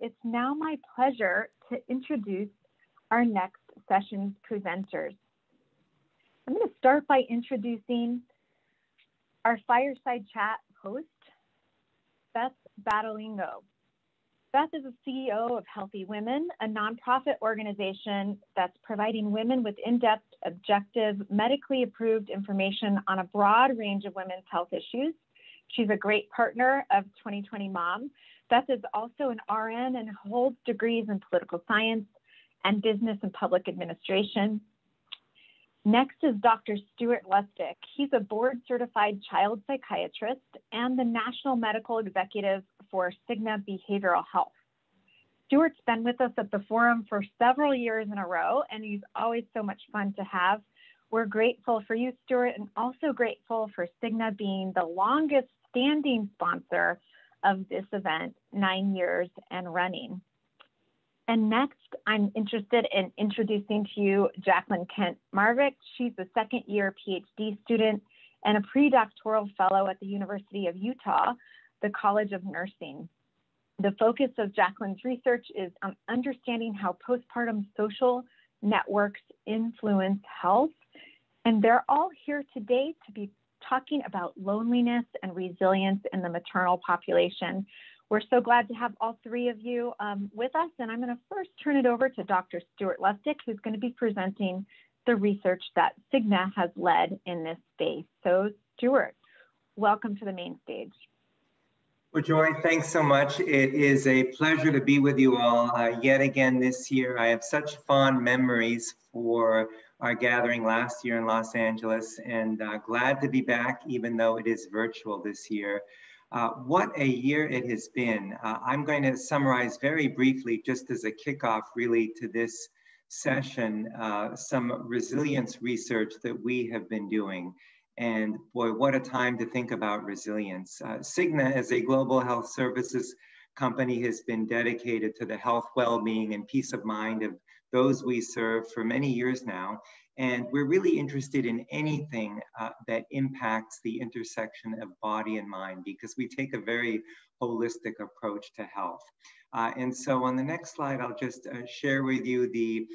it's now my pleasure to introduce our next session's presenters. I'm going to start by introducing our fireside chat host, Beth Battaglino. Beth is the CEO of Healthy Women, a nonprofit organization that's providing women with in depth, objective, medically approved information on a broad range of women's health issues. She's a great partner of 2020 Mom. Beth is also an RN and holds degrees in political science and business and public administration. Next is Dr. Stuart Lustig. He's a board certified child psychiatrist and the national medical executive for Cigna Behavioral Health. Stuart's been with us at the forum for several years in a row, and he's always so much fun to have. We're grateful for you, Stuart, and also grateful for Cigna being the longest standing sponsor of this event, nine years and running. And next, I'm interested in introducing to you Jacqueline Kent Marvick. She's a second year PhD student and a pre-doctoral fellow at the University of Utah, the College of Nursing. The focus of Jacqueline's research is on understanding how postpartum social networks influence health. And they're all here today to be talking about loneliness and resilience in the maternal population. We're so glad to have all three of you um, with us. And I'm going to first turn it over to Dr. Stuart Lustig, who's going to be presenting the research that Cigna has led in this space. So, Stuart, welcome to the main stage. Well, Joy, thanks so much. It is a pleasure to be with you all uh, yet again this year. I have such fond memories for our gathering last year in Los Angeles and uh, glad to be back, even though it is virtual this year. Uh, what a year it has been. Uh, I'm going to summarize very briefly, just as a kickoff really to this session, uh, some resilience research that we have been doing. And boy, what a time to think about resilience. Uh, Cigna, as a global health services company, has been dedicated to the health, well-being, and peace of mind of those we serve for many years now. And we're really interested in anything uh, that impacts the intersection of body and mind because we take a very holistic approach to health. Uh, and so on the next slide, I'll just uh, share with you the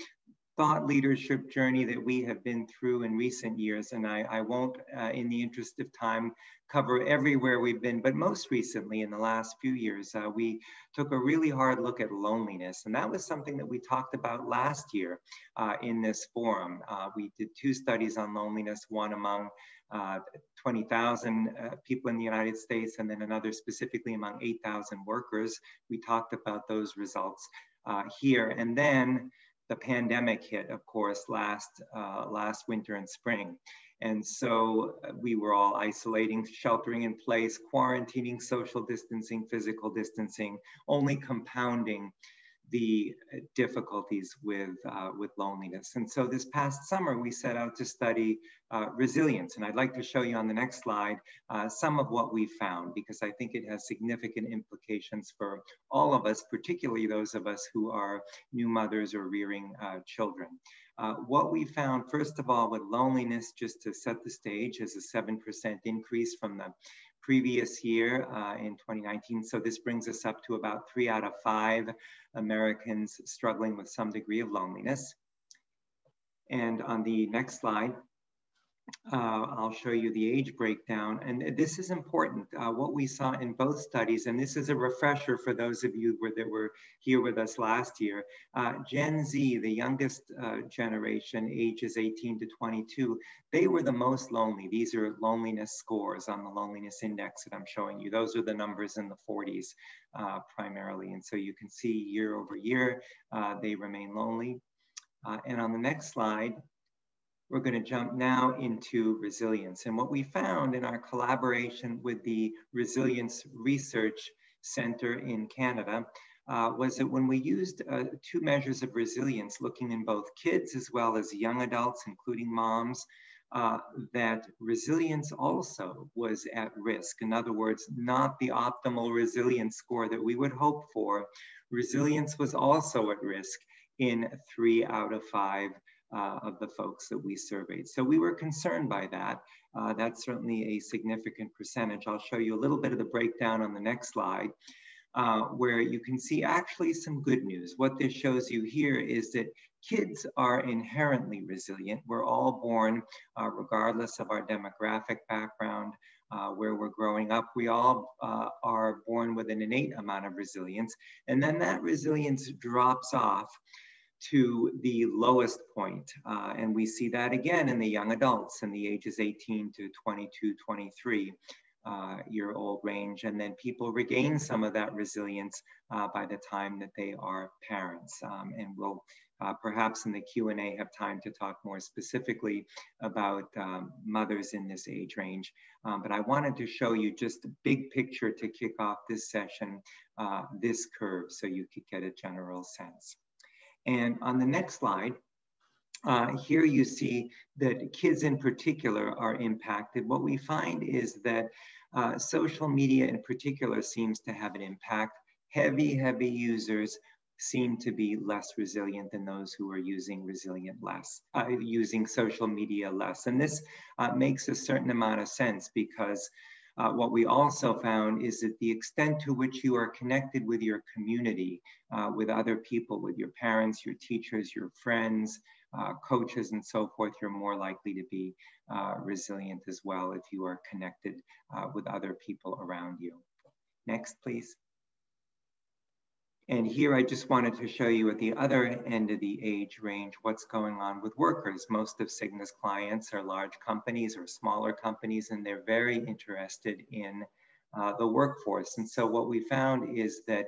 thought leadership journey that we have been through in recent years. And I, I won't, uh, in the interest of time, cover everywhere we've been, but most recently in the last few years, uh, we took a really hard look at loneliness. And that was something that we talked about last year uh, in this forum. Uh, we did two studies on loneliness, one among uh, 20,000 uh, people in the United States, and then another specifically among 8,000 workers. We talked about those results here. And then the pandemic hit, of course, last, uh, last winter and spring. And so uh, we were all isolating, sheltering in place, quarantining, social distancing, physical distancing, only compounding the uh, difficulties with, uh, with loneliness. And so this past summer, we set out to study uh, resilience. And I'd like to show you on the next slide uh, some of what we found, because I think it has significant implications for all of us, particularly those of us who are new mothers or rearing uh, children. Uh, what we found, first of all, with loneliness, just to set the stage, is a 7% increase from the previous year uh, in 2019. So this brings us up to about three out of five Americans struggling with some degree of loneliness. And on the next slide, uh, I'll show you the age breakdown. And this is important. Uh, what we saw in both studies, and this is a refresher for those of you that were here with us last year, uh, Gen Z, the youngest uh, generation, ages 18 to 22, they were the most lonely. These are loneliness scores on the loneliness index that I'm showing you. Those are the numbers in the 40s uh, primarily. And so you can see year over year, uh, they remain lonely. and on the next slide, we're going to jump now into resilience. And what we found in our collaboration with the Resilience Research Center in Canada uh, was that when we used uh, two measures of resilience, looking in both kids as well as young adults, including moms, uh, that resilience also was at risk. In other words, not the optimal resilience score that we would hope for. Resilience was also at risk in three out of five uh, of the folks that we surveyed. So we were concerned by that. Uh, that's certainly a significant percentage. I'll show you a little bit of the breakdown on the next slide. uh, where you can see actually some good news. What this shows you here is that kids are inherently resilient. We're all born, uh, regardless of our demographic background, uh, where we're growing up, we all uh, are born with an innate amount of resilience. And then that resilience drops off to the lowest point. Uh, and we see that again in the young adults in the ages 18 to 22, 23 uh, year old range. And then people regain some of that resilience uh, by the time that they are parents. Um, and we'll uh, perhaps in the Q&A have time to talk more specifically about um, mothers in this age range. Um, but I wanted to show you just a big picture to kick off this session, uh, this curve, so you could get a general sense. And on the next slide, uh, here you see that kids in particular are impacted. What we find is that uh, social media in particular seems to have an impact. Heavy, heavy users seem to be less resilient than those who are using resilient less, uh, using social media less. And this uh, makes a certain amount of sense because uh, what we also found is that the extent to which you are connected with your community, uh, with other people, with your parents, your teachers, your friends, uh, coaches, and so forth, you're more likely to be uh, resilient as well if you are connected with other people around you. Next, please. And here I just wanted to show you at the other end of the age range what's going on with workers. Most of Cigna's clients are large companies or smaller companies, and they're very interested in uh, the workforce. And so what we found is that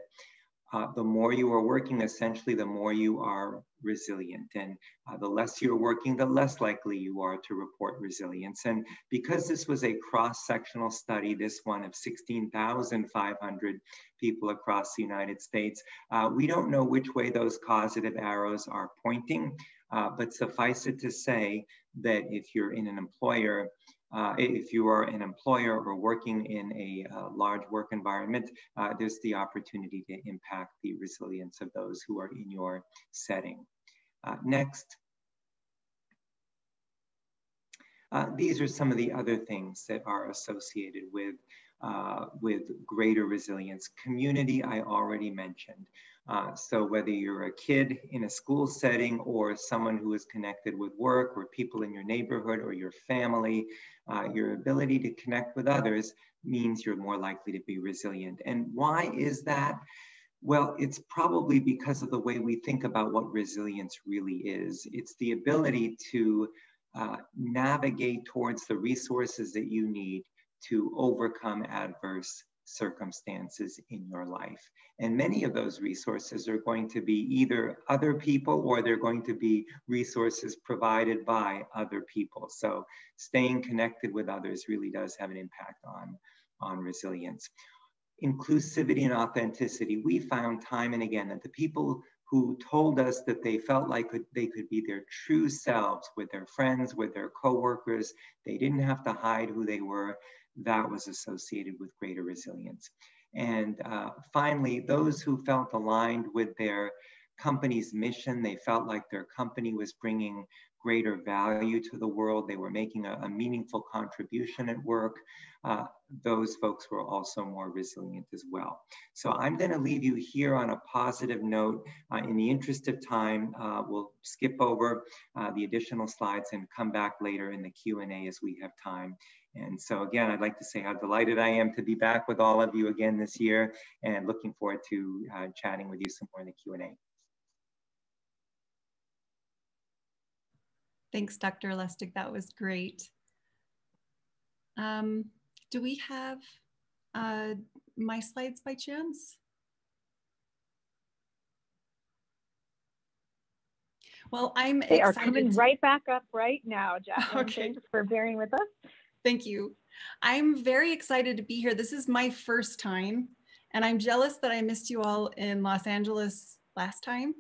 uh, the more you are working, essentially, the more you are resilient. And uh, the less you're working, the less likely you are to report resilience. And because this was a cross sectional study, this one of 16,500 people across the United States, uh, we don't know which way those causative arrows are pointing. Uh, but suffice it to say that if you're in an employer uh, if you are an employer or working in a uh, large work environment, uh, there's the opportunity to impact the resilience of those who are in your setting. Uh, next. Uh, these are some of the other things that are associated with, uh, with greater resilience. Community, I already mentioned. Uh, so whether you're a kid in a school setting or someone who is connected with work or people in your neighborhood or your family, uh, your ability to connect with others means you're more likely to be resilient. And why is that? Well, it's probably because of the way we think about what resilience really is. It's the ability to uh, navigate towards the resources that you need to overcome adverse circumstances in your life. And many of those resources are going to be either other people or they're going to be resources provided by other people. So staying connected with others really does have an impact on, on resilience. Inclusivity and authenticity. We found time and again that the people who told us that they felt like they could be their true selves with their friends, with their coworkers. They didn't have to hide who they were that was associated with greater resilience. And uh, finally, those who felt aligned with their company's mission, they felt like their company was bringing greater value to the world, they were making a, a meaningful contribution at work, uh, those folks were also more resilient as well. So I'm going to leave you here on a positive note. Uh, in the interest of time, uh, we'll skip over uh, the additional slides and come back later in the Q&A as we have time. And so again, I'd like to say how delighted I am to be back with all of you again this year and looking forward to uh, chatting with you some more in the Q&A. Thanks, Dr. Lustig. That was great. Um, do we have uh, my slides by chance? Well, I'm they excited. are coming right back up right now, Jacqueline. Okay. Thanks for bearing with us. Thank you. I'm very excited to be here. This is my first time, and I'm jealous that I missed you all in Los Angeles last time,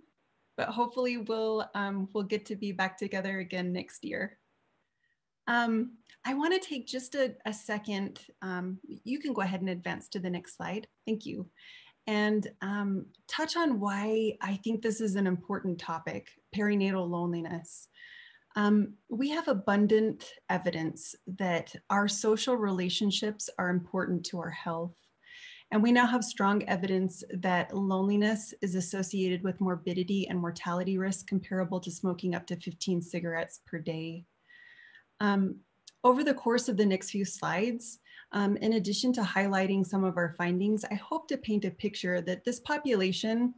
but hopefully we'll, um, we'll get to be back together again next year. Um, I want to take just a, a second. Um, you can go ahead and advance to the next slide. Thank you. And um, touch on why I think this is an important topic, perinatal loneliness. Um, we have abundant evidence that our social relationships are important to our health. And we now have strong evidence that loneliness is associated with morbidity and mortality risk comparable to smoking up to 15 cigarettes per day. Um, over the course of the next few slides, um, in addition to highlighting some of our findings, I hope to paint a picture that this population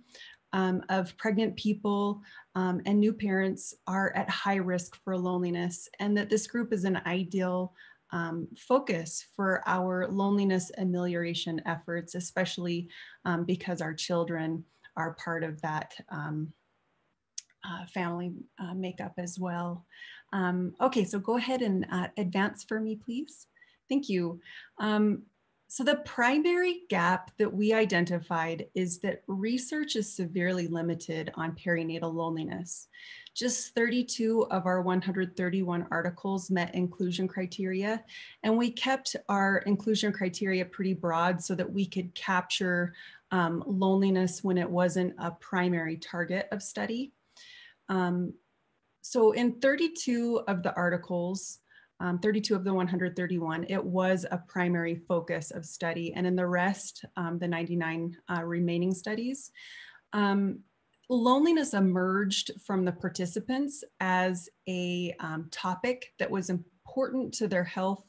um, of pregnant people um, and new parents are at high risk for loneliness and that this group is an ideal um, focus for our loneliness amelioration efforts, especially um, because our children are part of that um, uh, family uh, makeup as well. Um, okay, so go ahead and uh, advance for me, please. Thank you. Um, so the primary gap that we identified is that research is severely limited on perinatal loneliness. Just 32 of our 131 articles met inclusion criteria, and we kept our inclusion criteria pretty broad so that we could capture um, loneliness when it wasn't a primary target of study. Um, so in 32 of the articles, um, 32 of the 131, it was a primary focus of study. And in the rest, um, the 99 uh, remaining studies, um, loneliness emerged from the participants as a um, topic that was important to their health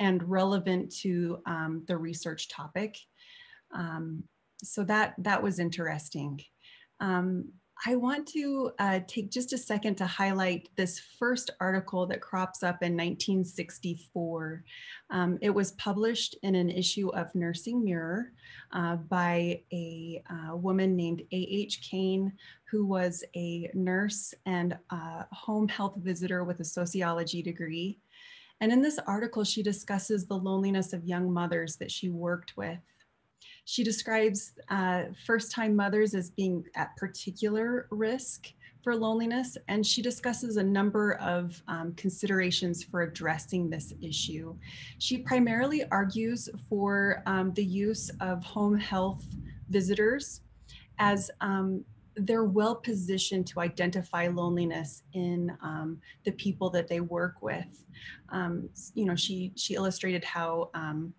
and relevant to um, the research topic. Um, so that, that was interesting. Um, I want to uh, take just a second to highlight this first article that crops up in 1964. Um, it was published in an issue of Nursing Mirror uh, by a uh, woman named A.H. Kane, who was a nurse and home health visitor with a sociology degree. And in this article, she discusses the loneliness of young mothers that she worked with. She describes uh, first time mothers as being at particular risk for loneliness, and she discusses a number of um, considerations for addressing this issue. She primarily argues for um, the use of home health visitors as um, they're well positioned to identify loneliness in um, the people that they work with. Um, you know, she she illustrated how um,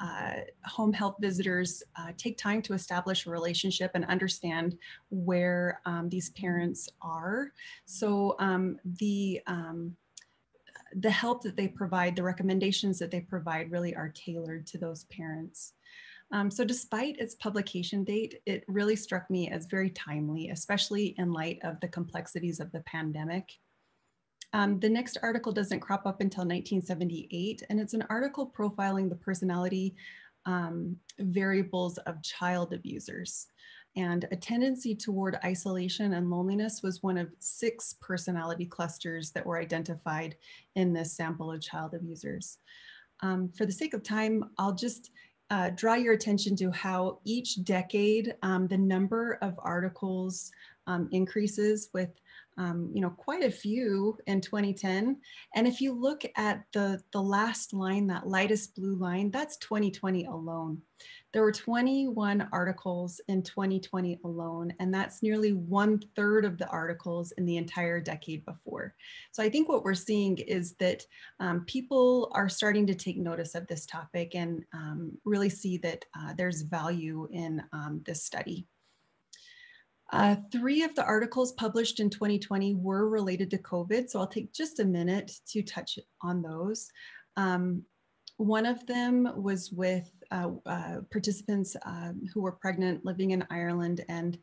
uh, home health visitors uh, take time to establish a relationship and understand where um, these parents are. So um, the um, the help that they provide, the recommendations that they provide really are tailored to those parents. Um, so despite its publication date, it really struck me as very timely, especially in light of the complexities of the pandemic. Um, the next article doesn't crop up until 1978, and it's an article profiling the personality um, variables of child abusers. And a tendency toward isolation and loneliness was one of six personality clusters that were identified in this sample of child abusers. Um, for the sake of time, I'll just uh, draw your attention to how each decade um, the number of articles um, increases with um, you know, quite a few in 2010. And if you look at the, the last line, that lightest blue line, that's 2020 alone. There were 21 articles in 2020 alone, and that's nearly one third of the articles in the entire decade before. So I think what we're seeing is that um, people are starting to take notice of this topic and um, really see that uh, there's value in um, this study. Uh, three of the articles published in 2020 were related to COVID, so I'll take just a minute to touch on those. Um, one of them was with uh, uh, participants um, who were pregnant living in Ireland, and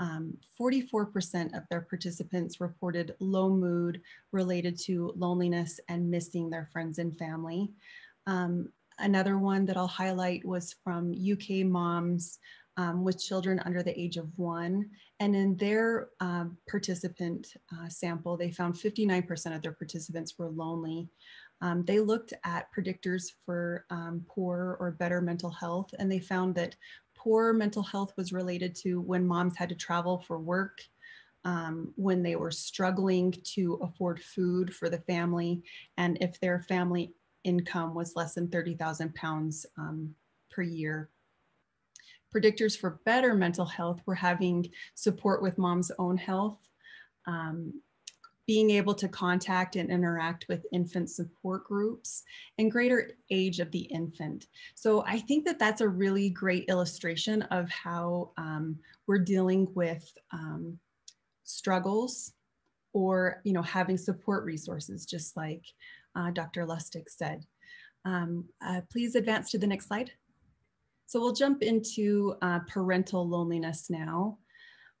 44% um, of their participants reported low mood related to loneliness and missing their friends and family. Um, another one that I'll highlight was from UK moms um, with children under the age of one. And in their um, participant uh, sample, they found 59% of their participants were lonely. Um, they looked at predictors for um, poor or better mental health, and they found that poor mental health was related to when moms had to travel for work, um, when they were struggling to afford food for the family, and if their family income was less than 30,000 pounds um, per year predictors for better mental health were having support with mom's own health, um, being able to contact and interact with infant support groups, and greater age of the infant. So I think that that's a really great illustration of how um, we're dealing with um, struggles or you know having support resources, just like uh, Dr. Lustig said. Um, uh, please advance to the next slide. So we'll jump into uh, parental loneliness now.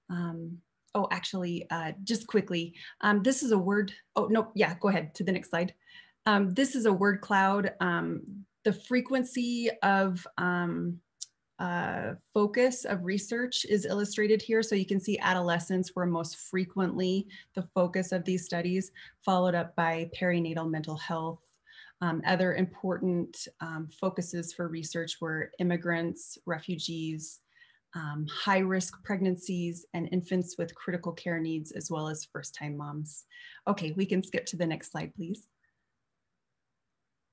Um, oh, actually, uh, just quickly, um, this is a word, oh, no, yeah, go ahead to the next slide. Um, this is a word cloud. Um, the frequency of um, uh, focus of research is illustrated here. So you can see adolescents were most frequently the focus of these studies, followed up by perinatal mental health. Um, other important um, focuses for research were immigrants, refugees, um, high risk pregnancies, and infants with critical care needs, as well as first time moms. Okay, we can skip to the next slide, please.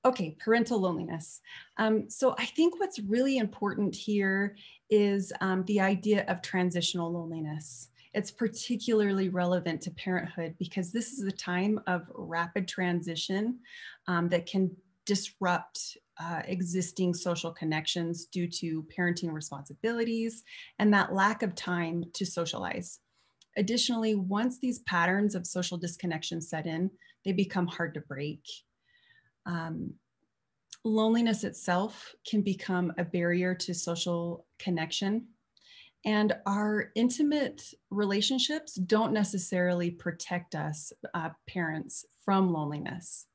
Okay, parental loneliness. Um, so I think what's really important here is um, the idea of transitional loneliness. It's particularly relevant to parenthood because this is a time of rapid transition um, that can disrupt uh, existing social connections due to parenting responsibilities and that lack of time to socialize. Additionally, once these patterns of social disconnection set in, they become hard to break. Um, loneliness itself can become a barrier to social connection. And our intimate relationships don't necessarily protect us, uh, parents, from loneliness.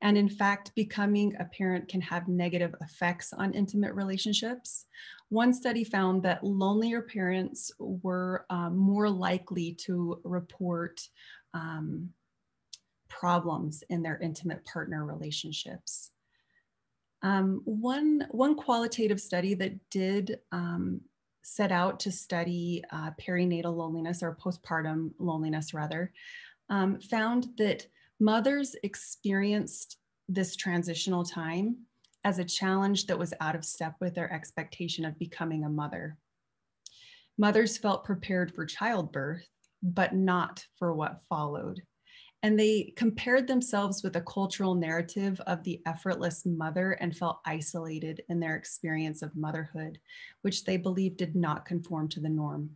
And in fact, becoming a parent can have negative effects on intimate relationships. One study found that lonelier parents were um, more likely to report um, problems in their intimate partner relationships. Um, one, one qualitative study that did um, set out to study uh, perinatal loneliness or postpartum loneliness rather, um, found that mothers experienced this transitional time as a challenge that was out of step with their expectation of becoming a mother. Mothers felt prepared for childbirth, but not for what followed. And they compared themselves with a cultural narrative of the effortless mother and felt isolated in their experience of motherhood, which they believed did not conform to the norm.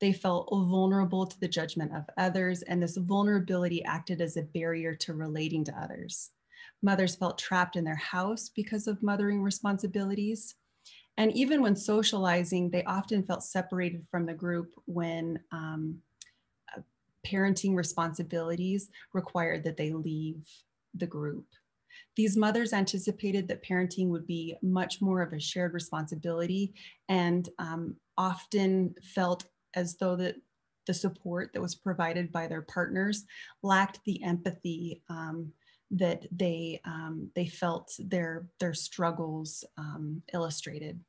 They felt vulnerable to the judgment of others, and this vulnerability acted as a barrier to relating to others. Mothers felt trapped in their house because of mothering responsibilities. And even when socializing, they often felt separated from the group when um, parenting responsibilities required that they leave the group. These mothers anticipated that parenting would be much more of a shared responsibility and um, often felt as though that the support that was provided by their partners lacked the empathy um, that they um, they felt their their struggles um, illustrated.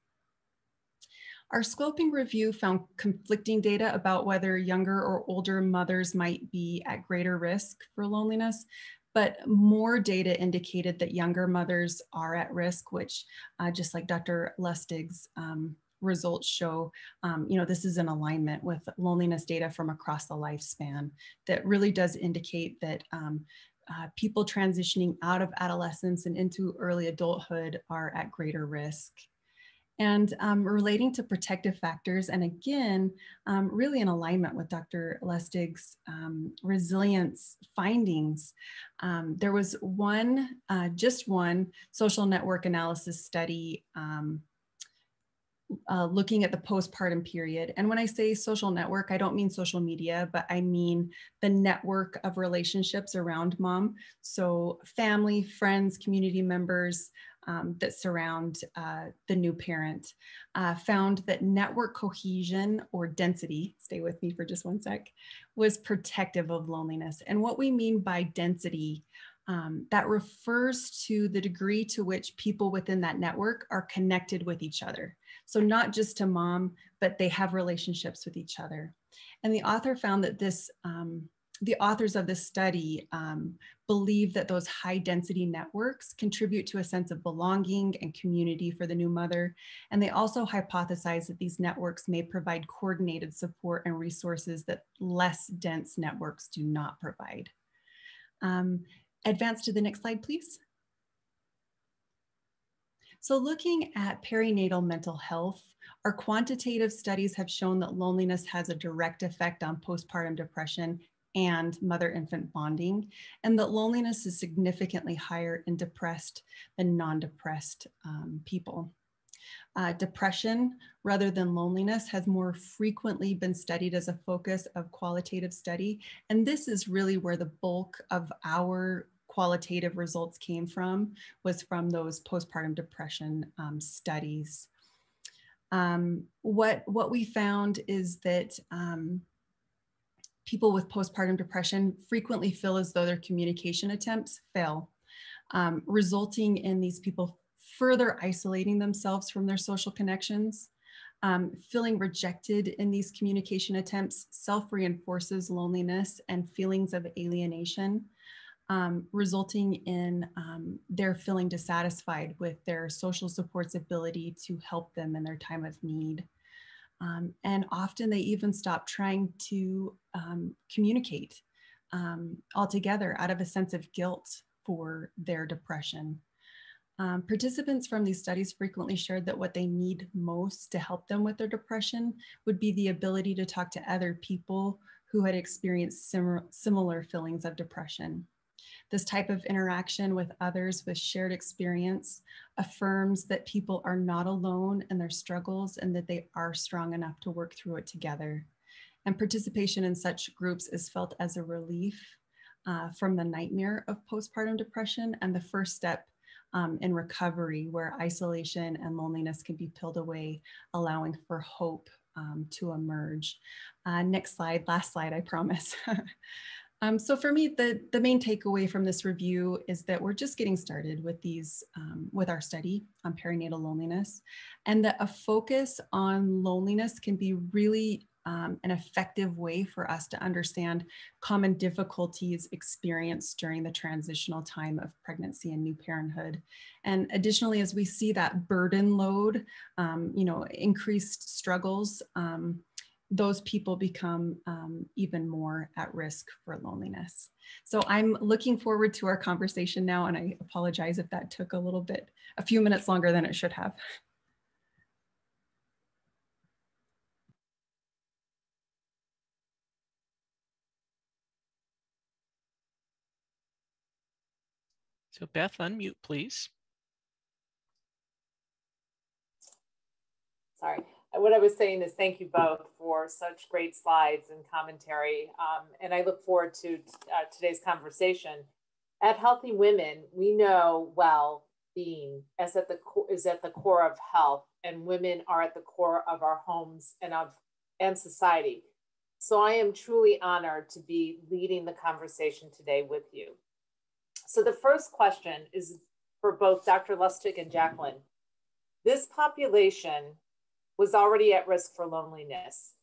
Our scoping review found conflicting data about whether younger or older mothers might be at greater risk for loneliness, but more data indicated that younger mothers are at risk, which uh, just like Dr. Lustig's um, results show, um, you know, this is in alignment with loneliness data from across the lifespan that really does indicate that um, uh, people transitioning out of adolescence and into early adulthood are at greater risk. And um, relating to protective factors, and again, um, really in alignment with Dr. Lustig's um, resilience findings, um, there was one, uh, just one social network analysis study um, uh, looking at the postpartum period. And when I say social network, I don't mean social media, but I mean the network of relationships around mom. So, family, friends, community members um, that surround uh, the new parent uh, found that network cohesion or density, stay with me for just one sec, was protective of loneliness. And what we mean by density um, that refers to the degree to which people within that network are connected with each other. So not just to mom, but they have relationships with each other. And the author found that this um, the authors of this study um, believe that those high density networks contribute to a sense of belonging and community for the new mother. And they also hypothesize that these networks may provide coordinated support and resources that less dense networks do not provide. Um, advance to the next slide, please. So looking at perinatal mental health, our quantitative studies have shown that loneliness has a direct effect on postpartum depression and mother infant bonding, and that loneliness is significantly higher in depressed than non depressed um, people. Uh, depression, rather than loneliness, has more frequently been studied as a focus of qualitative study. And this is really where the bulk of our qualitative results came from, was from those postpartum depression um, studies. Um, what, what we found is that um, people with postpartum depression frequently feel as though their communication attempts fail, um, resulting in these people further isolating themselves from their social connections. Um, feeling rejected in these communication attempts self reinforces loneliness and feelings of alienation, um, resulting in um, their feeling dissatisfied with their social support's ability to help them in their time of need. Um, and often they even stop trying to um, communicate um, altogether out of a sense of guilt for their depression. Um, participants from these studies frequently shared that what they need most to help them with their depression would be the ability to talk to other people who had experienced sim similar feelings of depression. This type of interaction with others with shared experience affirms that people are not alone in their struggles and that they are strong enough to work through it together. And participation in such groups is felt as a relief uh, from the nightmare of postpartum depression and the first step um, in recovery where isolation and loneliness can be peeled away, allowing for hope um, to emerge. Uh, next slide, last slide, I promise. Um, so for me, the, the main takeaway from this review is that we're just getting started with these, um, with our study on perinatal loneliness, and that a focus on loneliness can be really um, an effective way for us to understand common difficulties experienced during the transitional time of pregnancy and new parenthood. And additionally, as we see that burden load, um, you know, increased struggles, um, those people become um, even more at risk for loneliness. So I'm looking forward to our conversation now, and I apologize if that took a little bit, a few minutes longer than it should have. So Beth, unmute, please. Sorry what I was saying is thank you both for such great slides and commentary. Um, and I look forward to uh, today's conversation. At Healthy Women, we know well being as at the is at the core of health, and women are at the core of our homes and of and society. So I am truly honored to be leading the conversation today with you. So the first question is for both Dr. Lustig and Jacqueline. This population was already at risk for loneliness.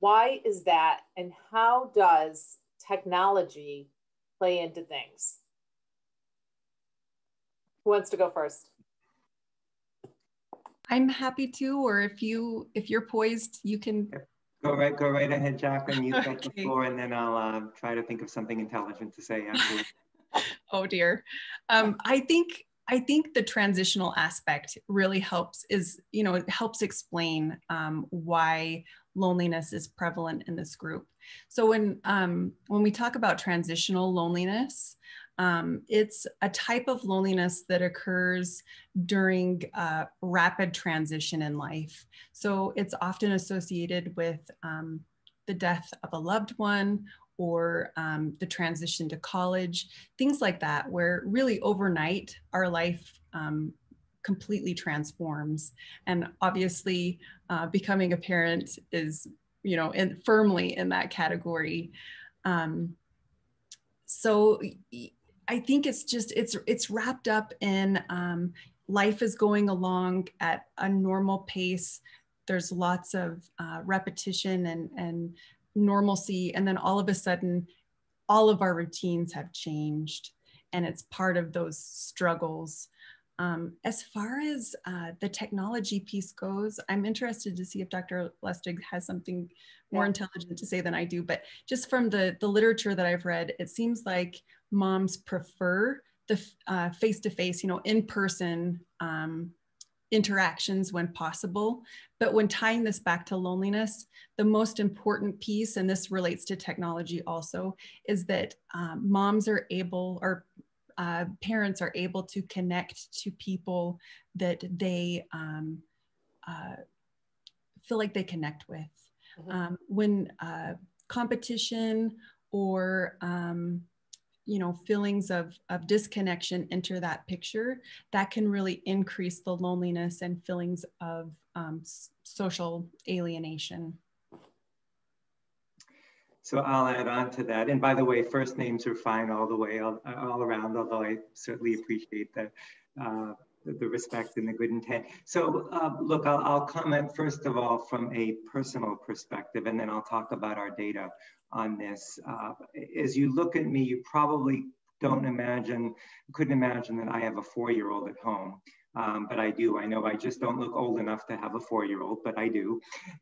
Why is that? And how does technology play into things? Who wants to go first? I'm happy to, or if you if you're poised, you can go right go right ahead, Jacqueline. You've got okay. the floor, and then I'll uh, try to think of something intelligent to say after. oh dear, um, I think I think the transitional aspect really helps is, you know, it helps explain um, why loneliness is prevalent in this group. So when, um, when we talk about transitional loneliness, um, it's a type of loneliness that occurs during uh, rapid transition in life. So it's often associated with um, the death of a loved one or um, the transition to college, things like that, where really overnight our life um, completely transforms. And obviously, uh, becoming a parent is, you know, in, firmly in that category. Um, so I think it's just it's it's wrapped up in um, life is going along at a normal pace. There's lots of uh, repetition and and normalcy and then all of a sudden all of our routines have changed and it's part of those struggles. Um, as far as uh, the technology piece goes, I'm interested to see if Dr. Lustig has something more yeah. intelligent to say than I do. But just from the, the literature that I've read, it seems like moms prefer the uh, face-to-face, you know, in-person um, interactions when possible. But when tying this back to loneliness, the most important piece, and this relates to technology also, is that um, moms are able, or uh, parents are able to connect to people that they um, uh, feel like they connect with. Mm-hmm. Um, when uh, competition or um, you know feelings of, of disconnection enter that picture that can really increase the loneliness and feelings of um, social alienation so I'll add on to that. And by the way, first names are fine all the way, all, all around, although I certainly appreciate the, uh, the respect and the good intent. So uh, look, I'll, I'll, comment first of all from a personal perspective, and then I'll talk about our data on this. Uh, as you look at me, you probably don't imagine, couldn't imagine that I have a four-year-old at home um, but I do. I know I just don't look old enough to have a four-year-old, but I do.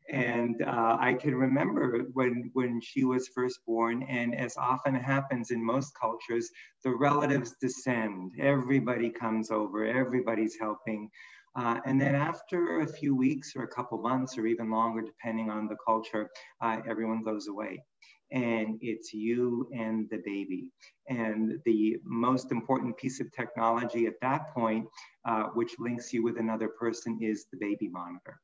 And uh, I can remember when when she was first born, and as often happens in most cultures, the relatives descend. Everybody comes over. Everybody's helping. Uh, and then after a few weeks or a couple months or even longer, depending on the culture, uh, everyone goes away and it's you and the baby. And the most important piece of technology at that point, uh, which links you with another person, is the baby monitor.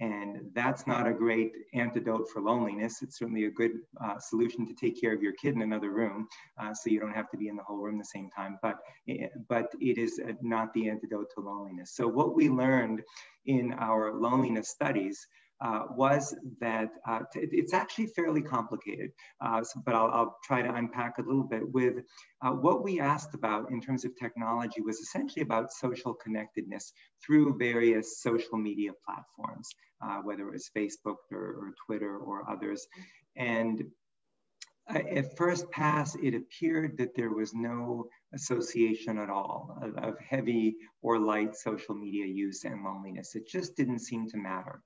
And that's not a great antidote for loneliness. It's certainly a good uh, solution to take care of your kid in another room, uh, so you don't have to be in the whole room the same time. But, eh, but it is uh, not the antidote to loneliness. So what we learned in our loneliness studies uh, was that uh, it's actually fairly complicated, uh, so, but I'll, I'll, try to unpack a little bit with uh, what we asked about in terms of technology was essentially about social connectedness through various social media platforms, uh, whether it was Facebook or, or Twitter or others. And uh, at first pass, it appeared that there was no association at all of, of, heavy or light social media use and loneliness. It just didn't seem to matter.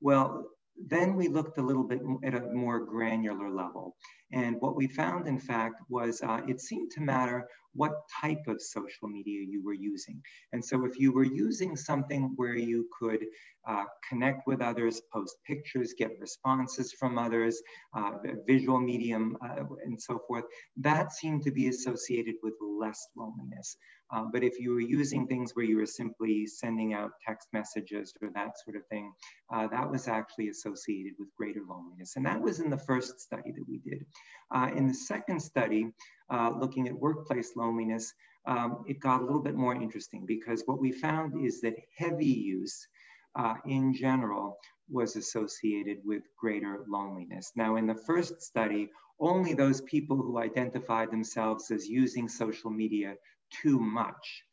Well, then we looked a little bit at a more granular level. And what we found, in fact, was uh, it seemed to matter what type of social media you were using. And so if you were using something where you could uh, connect with others, post pictures, get responses from others, uh, visual medium, uh, and so forth, that seemed to be associated with less loneliness. Uh, but if you were using things where you were simply sending out text messages or that sort of thing, uh, that was actually associated with greater loneliness. And that was in the first study that we did. Uh, in the second study, uh, looking at workplace loneliness, um, it got a little bit more interesting because what we found is that heavy use uh, in general was associated with greater loneliness. Now, in the first study, only those people who identified themselves as using social media too much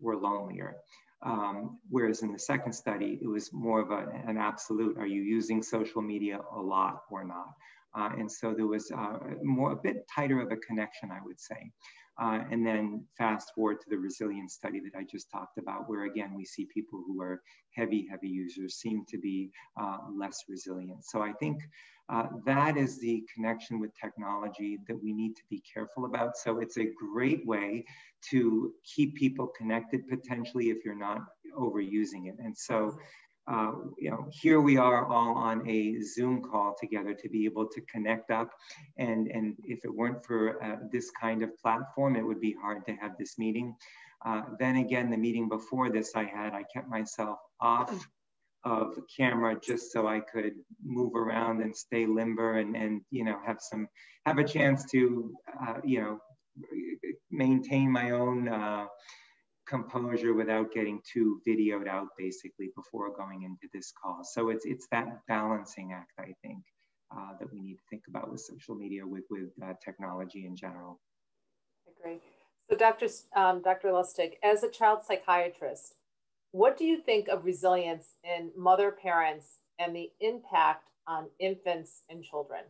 were lonelier. Um, whereas in the second study, it was more of a, an absolute, are you using social media a lot or not? Uh, and so there was uh, more, a bit tighter of a connection, I would say. Uh, and then fast forward to the resilience study that I just talked about, where again, we see people who are heavy, heavy users seem to be uh, less resilient. So I think uh, that is the connection with technology that we need to be careful about. So it's a great way to keep people connected potentially if you're not overusing it. And so uh, you know, here we are all on a Zoom call together to be able to connect up. And, and if it weren't for uh, this kind of platform, it would be hard to have this meeting. Uh, then again, the meeting before this I had, I kept myself off of camera just so I could move around and stay limber and, and you know, have some, have a chance to, uh, you know, maintain my own uh, composure without getting too videoed out basically before going into this call. So it's, it's that balancing act, I think, uh, that we need to think about with social media, with, with uh, technology in general. Agree. So Dr. Um, Dr. Lustig, as a child psychiatrist, what do you think of resilience in mother parents and the impact on infants and children?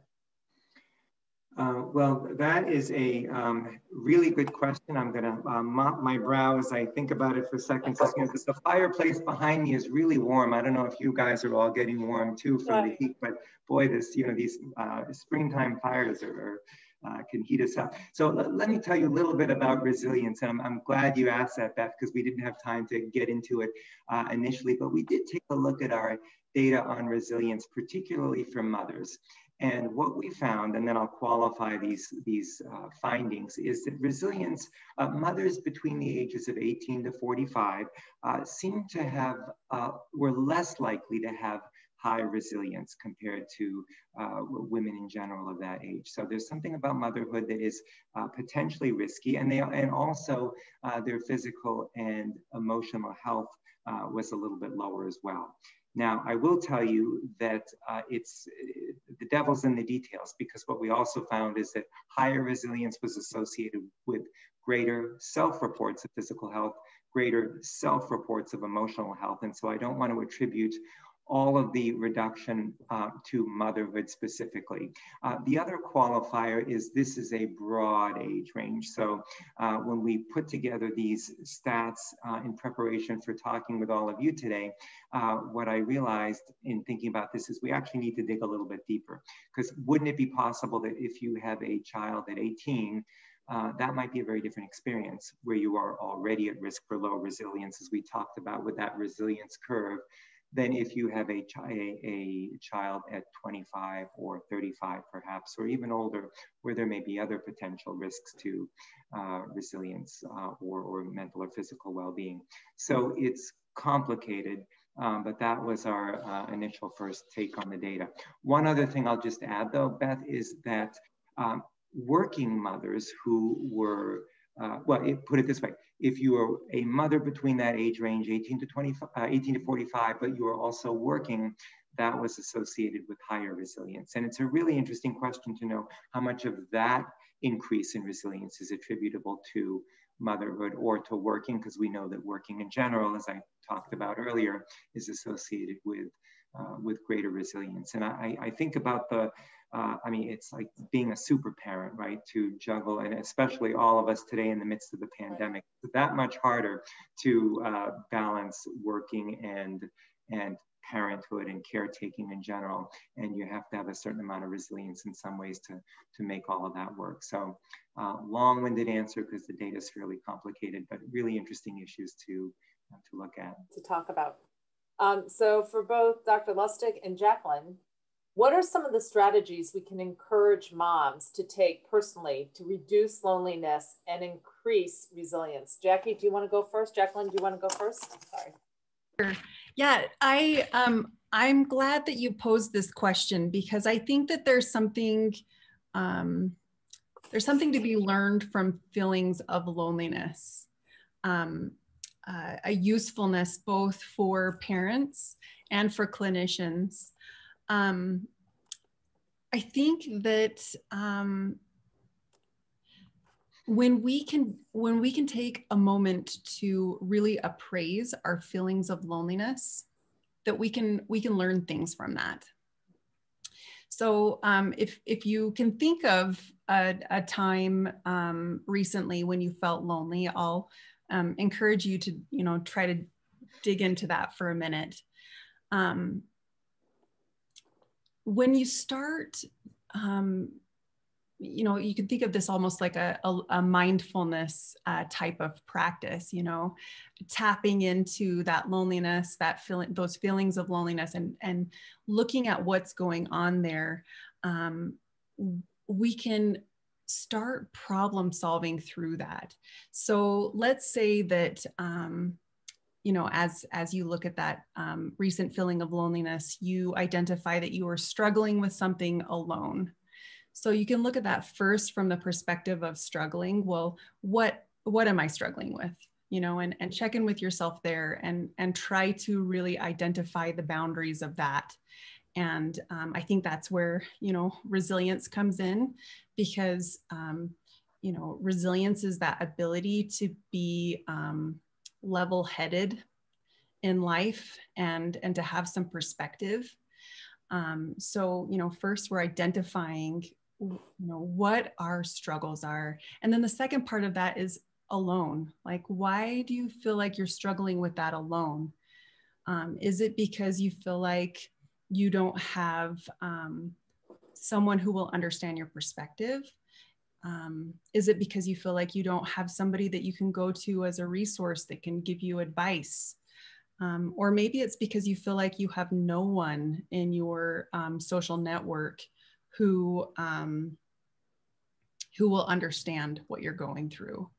Uh, well, that is a um, really good question. I'm going to uh, mop my brow as I think about it for a second. So, the fireplace behind me is really warm. I don't know if you guys are all getting warm too from the heat, but boy, this you know these uh, springtime fires are, uh, can heat us up. So let me tell you a little bit about resilience. And I'm, I'm glad you asked that, Beth, because we didn't have time to get into it uh, initially, but we did take a look at our data on resilience, particularly for mothers. And what we found, and then I'll qualify these, these uh, findings, is that resilience, uh, mothers between the ages of 18 to 45 uh, seem to have, uh, were less likely to have high resilience compared to uh, women in general of that age. So there's something about motherhood that is uh, potentially risky, and they and also their physical and emotional health was a little bit lower as well. Now, I will tell you that uh, it's the devil's in the details because what we also found is that higher resilience was associated with greater self-reports of physical health, greater self-reports of emotional health. And so I don't want to attribute all of the reduction uh, to motherhood specifically. Uh, the other qualifier is this is a broad age range. So uh, when we put together these stats uh, in preparation for talking with all of you today, uh, what I realized in thinking about this is we actually need to dig a little bit deeper because wouldn't it be possible that if you have a child at 18 uh, that might be a very different experience where you are already at risk for low resilience, as we talked about with that resilience curve, than if you have a, a, a, child at 25 or 35 perhaps, or even older, where there may be other potential risks to uh, resilience uh, or, or mental or physical well-being. So it's complicated, um, but that was our uh, initial first take on the data. One other thing I'll just add though, Beth, is that um, working mothers who were uh, well, it, put it this way, if you are a mother between that age range, 18 to 20, uh, 18 to 45, but you are also working, that was associated with higher resilience. And it's a really interesting question to know how much of that increase in resilience is attributable to motherhood or to working, because we know that working in general, as I talked about earlier, is associated with, uh, with greater resilience. And I, I think about the, uh, I mean, it's like being a super parent, right? To juggle, and especially all of us today in the midst of the pandemic, that much harder to uh, balance working and and parenthood and caretaking in general. And you have to have a certain amount of resilience in some ways to to make all of that work. So, uh, long-winded answer because the data is fairly complicated, but really interesting issues to uh, to look at to talk about. Um, so, for both Dr. Lustig and Jacqueline, what are some of the strategies we can encourage moms to take personally to reduce loneliness and increase resilience? Jackie, do you want to go first? Jacqueline, do you want to go first? Sorry. Yeah, I um, I'm glad that you posed this question because I think that there's something um, there's something to be learned from feelings of loneliness. Um, uh, a usefulness both for parents and for clinicians um, I think that um, when we can when we can take a moment to really appraise our feelings of loneliness, that we can we can learn things from that. So um, if if you can think of a, a time um, recently when you felt lonely, I'll um, encourage you to you know try to dig into that for a minute. Um, when you start um, you know you can think of this almost like a, a, a mindfulness uh, type of practice you know tapping into that loneliness that feeling those feelings of loneliness and and looking at what's going on there um, we can start problem solving through that. So let's say that um, you know as as you look at that um, recent feeling of loneliness you identify that you are struggling with something alone. So you can look at that first from the perspective of struggling. Well what what am i struggling with? You know and and check in with yourself there and and try to really identify the boundaries of that. And um, i think that's where you know resilience comes in because um, you know resilience is that ability to be um, level headed in life and and to have some perspective. Um, so you know first we're identifying you know what our struggles are. And then the second part of that is alone. Like why do you feel like you're struggling with that alone? Um, is it because you feel like you don't have um, someone who will understand your perspective um, is it because you feel like you don't have somebody that you can go to as a resource that can give you advice um, or maybe it's because you feel like you have no one in your um, social network who um, who will understand what you're going through.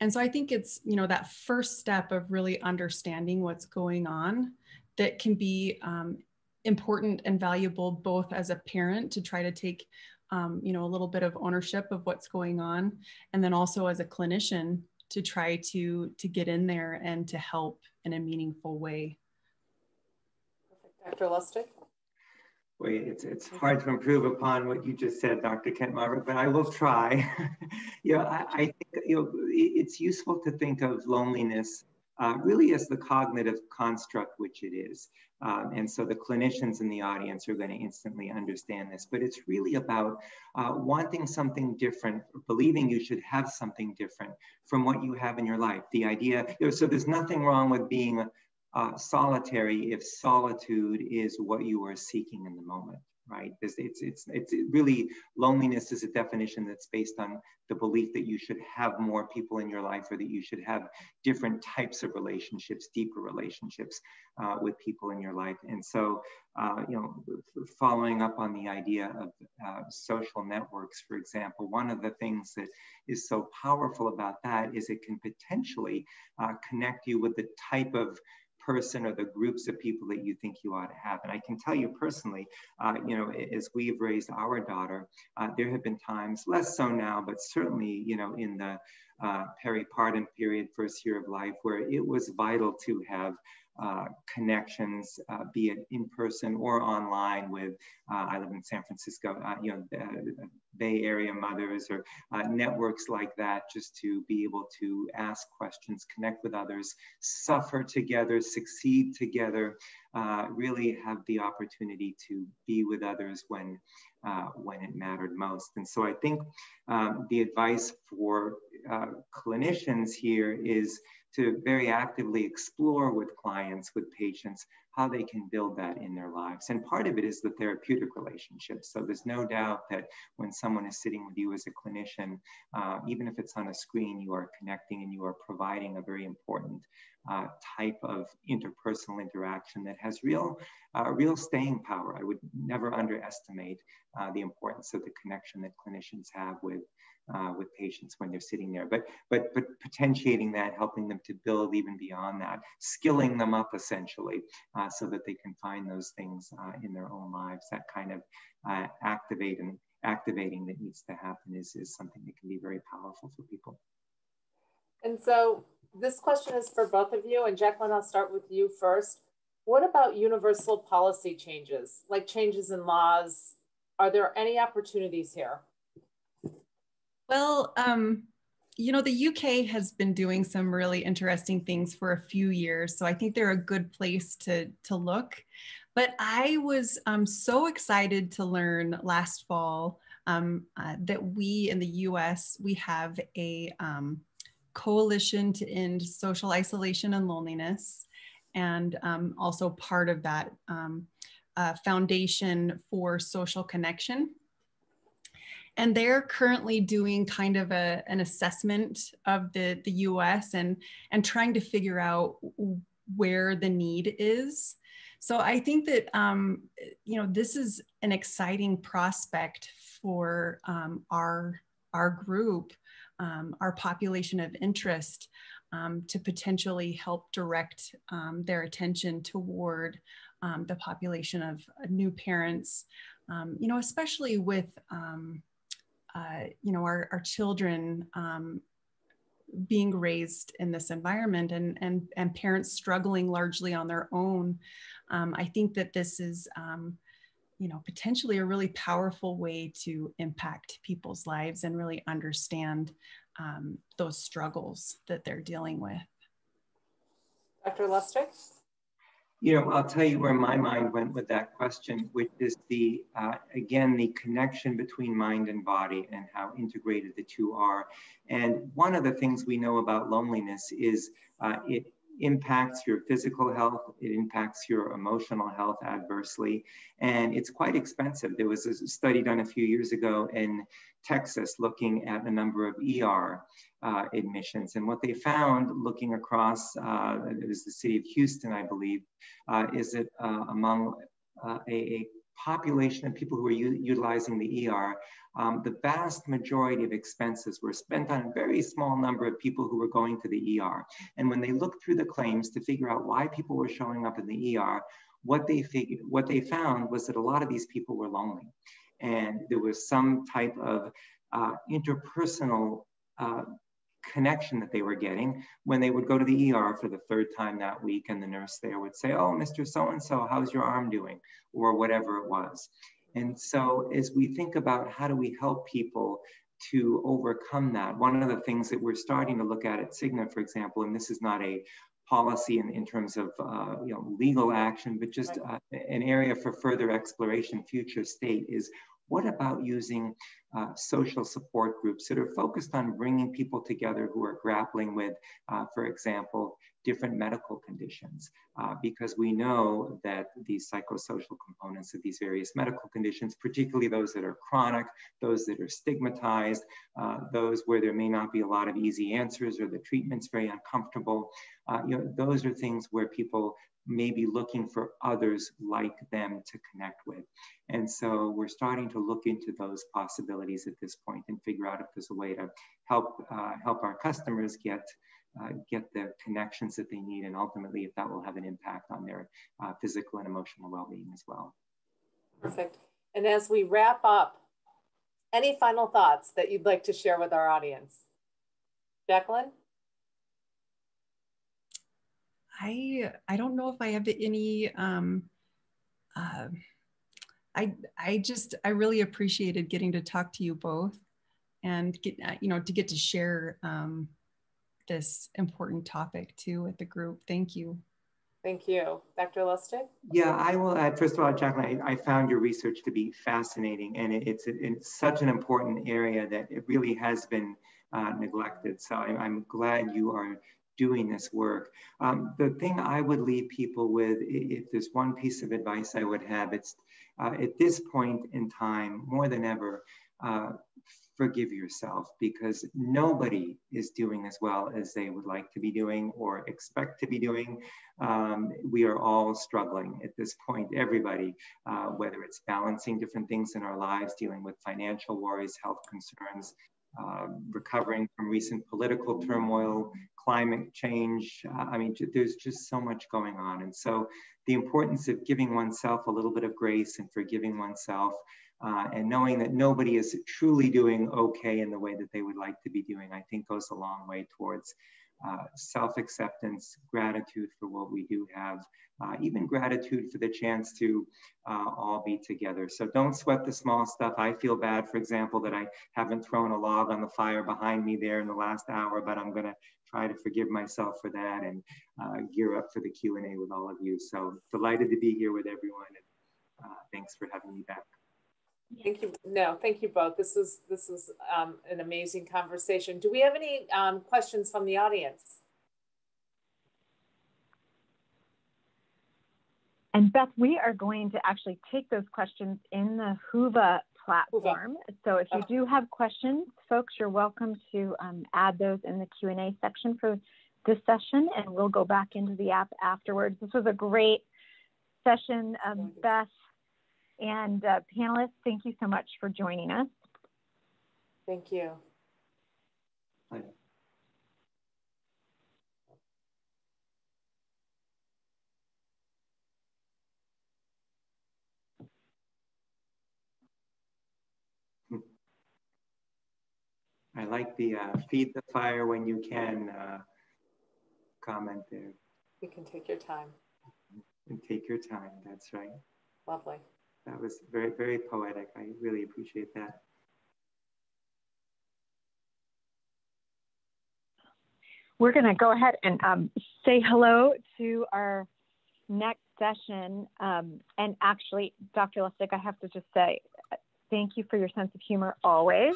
And so I think it's you know that first step of really understanding what's going on that can be um, important and valuable both as a parent to try to take um, you know a little bit of ownership of what's going on and then also as a clinician to try to to get in there and to help in a meaningful way. Perfect. Dr. Lustig? Wait, it's, it's hard to improve upon what you just said, Dr. Kent-Marvick, but I will try. you know, I, I, think you know, it's useful to think of loneliness uh, really as the cognitive construct which it is. Um, and so the clinicians in the audience are going to instantly understand this, but it's really about uh, wanting something different, believing you should have something different from what you have in your life. The idea, you know, so there's nothing wrong with being uh, solitary if solitude is what you are seeking in the moment right? It's, it's it's it's really loneliness is a definition that's based on the belief that you should have more people in your life or that you should have different types of relationships deeper relationships uh, with people in your life. And so uh, you know following up on the idea of uh, social networks for example one of the things that is so powerful about that is it can potentially uh, connect you with the type of person or the groups of people that you think you ought to have. And I can tell you personally, uh, you know, as we've raised our daughter, uh, there have been times, less so now, but certainly, you know, in the uh, peripartum period, first year of life, where it was vital to have uh, connections, uh, be it in person or online with, uh, I live in San Francisco, uh, you know, Bay Area mothers or uh, networks like that, just to be able to ask questions, connect with others, suffer together, succeed together, really have the opportunity to be with others when, when it mattered most. And so I think um, the advice for clinicians here is to very actively explore with clients, with patients, how they can build that in their lives. And part of it is the therapeutic relationship. So there's no doubt that when someone is sitting with you as a clinician, uh, even if it's on a screen, you are connecting and you are providing a very important uh, type of interpersonal interaction that has real, uh, real staying power. I would never underestimate uh, the importance of the connection that clinicians have with uh, with patients when they're sitting there. But but but potentiating that, helping them to build even beyond that, skilling them up essentially, uh, so that they can find those things uh, in their own lives. That kind of uh, activate and activating that needs to happen is is something that can be very powerful for people. And so this question is for both of you. And Jacqueline, I'll start with you first. What about universal policy changes, like changes in laws? Are there any opportunities here? Well, um, you know, the UK has been doing some really interesting things for a few years. So I think they're a good place to, to look. But I was um, so excited to learn last fall um, uh, that we in the US, we have a um, coalition to end social isolation and loneliness. And um, also part of that um, uh, foundation for social connection and they're currently doing kind of a, an assessment of the, the US and, and trying to figure out where the need is. So I think that, um, you know, this is an exciting prospect for um, our, our group, um, our population of interest um, to potentially help direct um, their attention toward um, the population of new parents, you know, especially with uh, you know, our, our children um, being raised in this environment and, and, and parents struggling largely on their own. Um, I think that this is, um, you know, potentially a really powerful way to impact people's lives and really understand um, those struggles that they're dealing with. Dr. Lustig? You know, I'll tell you where my mind went with that question, which is the, uh, again, the connection between mind and body and how integrated the two are. And one of the things we know about loneliness is uh, it impacts your physical health, it impacts your emotional health adversely, and it's quite expensive. There was a study done a few years ago in Texas looking at a number of ER uh, admissions, and what they found looking across, uh, it was the city of Houston, I believe, uh, is that uh, among uh, a, a population of people who are utilizing the ER, um, the vast majority of expenses were spent on a very small number of people who were going to the ER. And when they looked through the claims to figure out why people were showing up in the ER, what they figured, what they found was that a lot of these people were lonely, and there was some type of uh, interpersonal uh, connection that they were getting when they would go to the ER for the third time that week and the nurse there would say, oh, Mr. So-and-so, how's your arm doing? Or whatever it was. And so as we think about how do we help people to overcome that, one of the things that we're starting to look at at Cigna, for example, and this is not a policy in, in terms of uh, you know, legal action, but just uh, an area for further exploration, future state is what about using uh, social support groups that are focused on bringing people together who are grappling with, uh, for example, different medical conditions? Uh, because we know that these psychosocial components of these various medical conditions, particularly those that are chronic, those that are stigmatized, uh, those where there may not be a lot of easy answers or the treatment's very uncomfortable, uh, you know, those are things where people may be looking for others like them to connect with. And so we're starting to look into those possibilities at this point and figure out if there's a way to help, uh, help our customers get, uh, get the connections that they need and ultimately if that will have an impact on their uh, physical and emotional well-being as well. Perfect. And as we wrap up, any final thoughts that you'd like to share with our audience? Jacqueline? I I don't know if I have any. Um, uh, I I just I really appreciated getting to talk to you both, and get uh, you know to get to share um, this important topic too with the group. Thank you. Thank you. Dr. Lustig? Yeah, I will add, first of all, Jacqueline, I, I found your research to be fascinating and it, it's, it's such an important area that it really has been uh, neglected. So I, I'm glad you are doing this work. Um, the thing I would leave people with, if there's one piece of advice I would have, it's uh, at this point in time, more than ever, uh, forgive yourself because nobody is doing as well as they would like to be doing or expect to be doing. Um, we are all struggling at this point, everybody, uh, whether it's balancing different things in our lives, dealing with financial worries, health concerns, uh, recovering from recent political turmoil, climate change. Uh, I mean, there's just so much going on. And so the importance of giving oneself a little bit of grace and forgiving oneself uh, and knowing that nobody is truly doing okay in the way that they would like to be doing, I think goes a long way towards uh, self-acceptance, gratitude for what we do have, uh, even gratitude for the chance to uh, all be together. So don't sweat the small stuff. I feel bad, for example, that I haven't thrown a log on the fire behind me there in the last hour, but I'm gonna try to forgive myself for that and uh, gear up for the Q&A with all of you. So delighted to be here with everyone and uh, thanks for having me back. Thank you. No, thank you both. This is this is um, an amazing conversation. Do we have any um, questions from the audience? And Beth, we are going to actually take those questions in the Whova platform. Whova. So if you do have questions, folks, you're welcome to um, add those in the Q&A section for this session, and we'll go back into the app afterwards. This was a great session, um, Beth and uh, panelists. Thank you so much for joining us. Thank you. Bye. I like the uh, feed the fire when you can uh, comment there. You can take your time. And take your time, that's right. Lovely. That was very, very poetic. I really appreciate that. We're going to go ahead and um, say hello to our next session. Um, and actually, Dr. Lustig, I have to just say, thank you for your sense of humor always.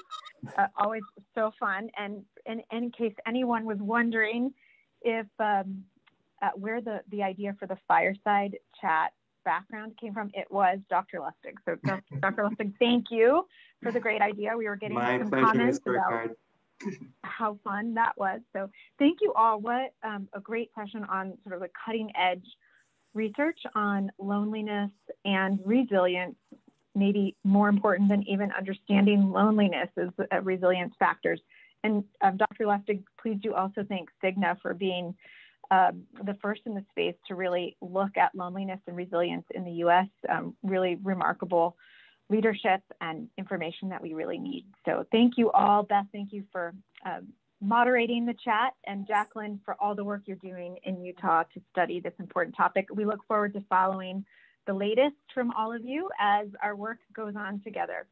Uh, always so fun. And, in case anyone was wondering if um, uh, where the, the idea for the fireside chat background came from, it was Dr. Lustig. So Dr. Lustig, thank you for the great idea. We were getting My some pleasure, comments about how fun that was. So thank you all. What um, a great session on sort of the cutting edge research on loneliness and resilience, maybe more important than even understanding loneliness as uh, resilience factors. And um, Dr. Lustig, please do also thank Cigna for being um, the first in the space to really look at loneliness and resilience in the US. Um, really remarkable leadership and information that we really need. So thank you all. Beth, thank you for um, moderating the chat and Jacqueline for all the work you're doing in Utah to study this important topic. We look forward to following the latest from all of you as our work goes on together.